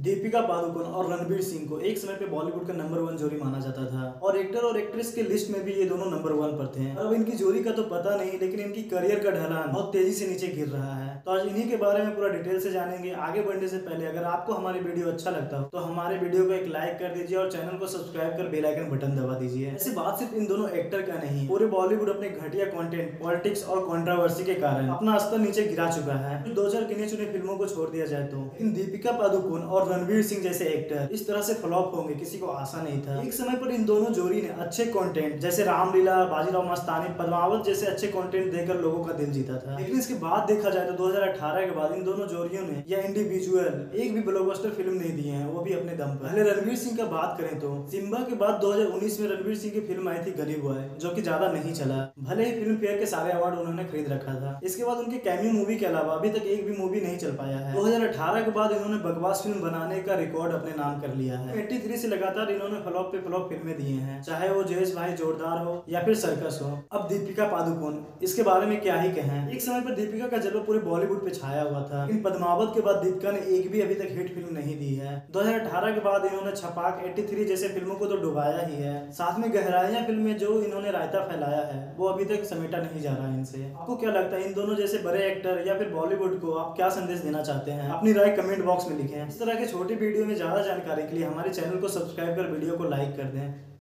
दीपिका पादुकोण और रणवीर सिंह को एक समय पे बॉलीवुड का नंबर वन जोड़ी माना जाता था। और एक्टर और एक्ट्रेस के लिस्ट में भी ये दोनों नंबर वन पर थे। अब इनकी जोड़ी का तो पता नहीं, लेकिन इनकी करियर का ढलान बहुत तेज़ी से नीचे गिर रहा है। तो आज इन्हीं के बारे में पूरा डिटेल से जानेंगे। आगे बढ़ने से पहले अगर आपको हमारी वीडियो अच्छा लगता हो तो हमारे वीडियो को एक लाइक कर दीजिए और चैनल को सब्सक्राइब कर बेलाइकन बटन दबा दीजिए। ऐसी बात सिर्फ़ इन दोनों एक्टर का नहीं, पूरे बॉलीवुड अपने घटिया कॉन्टेंट पॉलिटिक्स और कंट्रोवर्सी के कारण अपना स्तर नीचे गिरा चुका है। दो हज़ार गिने चुने फ़िल्मों को छोड़ दिया जाए तो इन दीपिका पादुकोण और रणवीर सिंह जैसे एक्टर इस तरह से फ्लॉप होंगे, किसी को आशा नहीं था। एक समय पर इन दोनों जोड़ी ने अच्छे कंटेंट जैसे रामलीला, बाजीराव मस्तानी, पद्मावत जैसे अच्छे कंटेंट देकर लोगों का दिल जीता था। लेकिन इसके बाद देखा जाए तो 2018 के बाद इन दोनों जोड़ियों ने या इंडिविजुअल एक भी ब्लॉकबस्टर फ़िल्म नहीं दी है, वो भी अपने दम पर। पहले रणवीर सिंह का बात करें तो सिम्बा के बाद 2019 में रणवीर सिंह की फ़िल्म आई थी गली बॉय जो की ज़्यादा नहीं चला। भले ही फ़िल्म फेयर के सारे अवार्ड उन्होंने खरीद रखा था। इसके बाद उनके कैमी मूवी के अलावा अभी तक एक भी मूवी नहीं चल पाया है। 2018 के बाद इन्होंने बकवास फ़िल्म बनाने का रिकॉर्ड अपने नाम कर लिया है। 83 से लगातार इन्होंने फ्लॉप पे फ्लॉप फ़िल्में दी हैं, चाहे वो जयेश भाई जोरदार हो या फिर सर्कस हो। अब दीपिका पादुकोण, इसके बारे में क्या ही कहें? एक समय पर दीपिका का जलवा पूरे बॉलीवुड पे छाया हुआ था। लेकिन पद्मावत के बाद दीपिका ने एक भी अभी तक हिट फ़िल्म नहीं दी है। 2018 के बाद इन्होंने छपाक 83 जैसे फ़िल्मों को तो डुबाया ही है। साथ में गहराइया फ़िल्म में जो इन्होंने रायता फैलाया है, वो अभी तक समेटा नहीं जा रहा है इनसे। आपको क्या लगता है, इन दोनों जैसे बड़े एक्टर या फिर बॉलीवुड को आप क्या संदेश देना चाहते हैं? अपनी राय कमेंट बॉक्स में लिखें। इस तरह के छोटी वीडियो में ज़्यादा जानकारी के लिए हमारे चैनल को सब्सक्राइब कर वीडियो को लाइक कर दें।